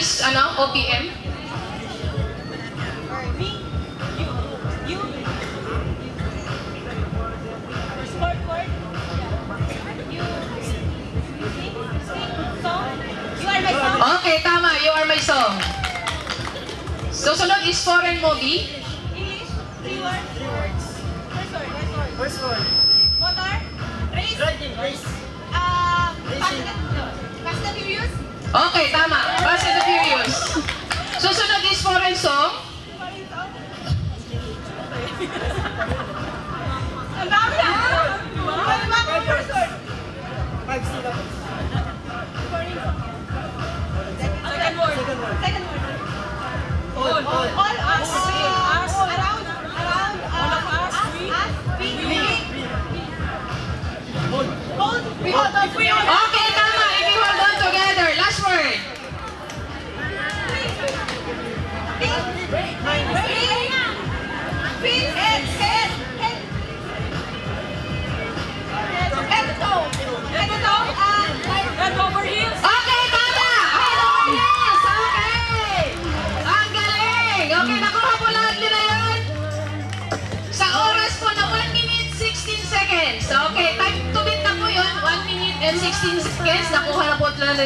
is, ano, OPM? Okay, tama. You are my song. Susunod is foreign movie. First one. Riding, race. Okay, tama. Fast and the Ang. Second word. Second word. Second word. All, all, all, we, us, around, all Okay, nakuha po lahat nila yan. Sa oras po na 1 minute 16 seconds. Okay, time to beat na po yun. 1 minute and 16 seconds. Nakuha na po nila